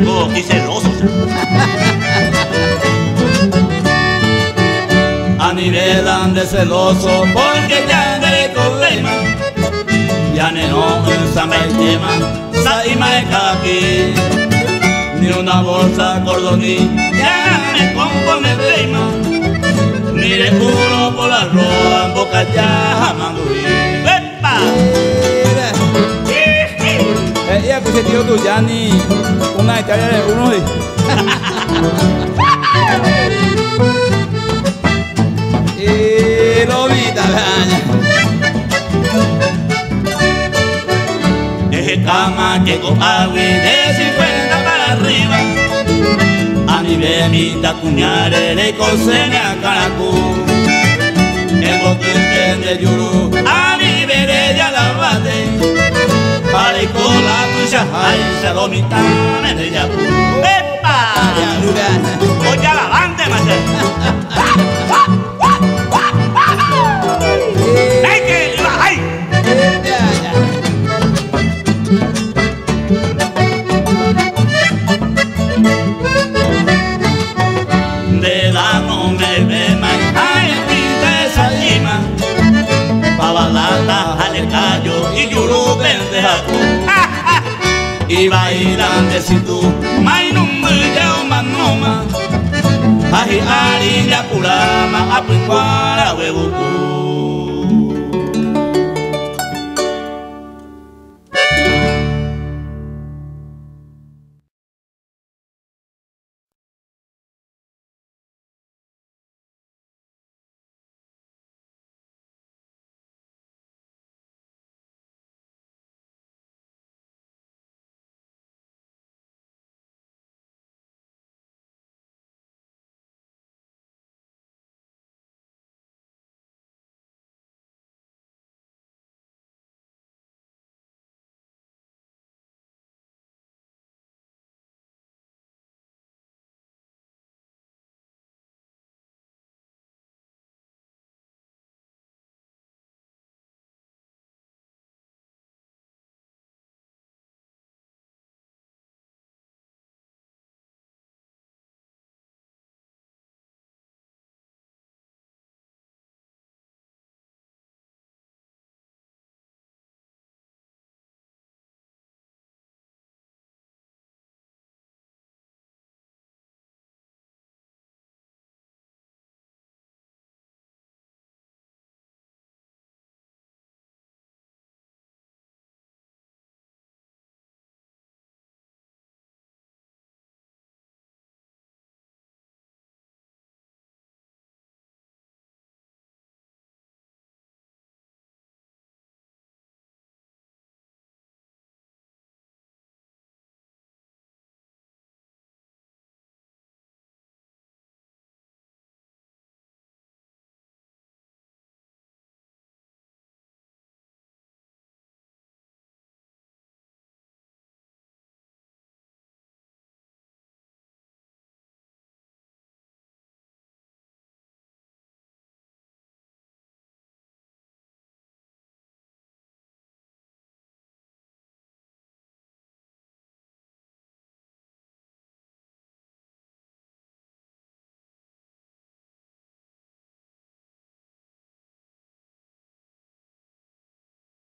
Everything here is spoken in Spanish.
y celosos. A nivel ande celoso porque ya andaré con lema. Ya no en samba y tema, saima e capi. Ni una bolsa cordoní, ya me compone lema. Ni de puro por la roa, boca ya. Tío tu Yani, una hectárea de uno y lo vita, Es cama que con agua de 50 para arriba. A mi bebita cuñare le cosene a caracú. El bote de yuru, a mi ya la bate. Para con se lo mitad de ya. ¡Epa! Voy a la banda, ¡Ay, y bailan de si tú. Mai no me llamo manoma ay ari ya purama apuara huevo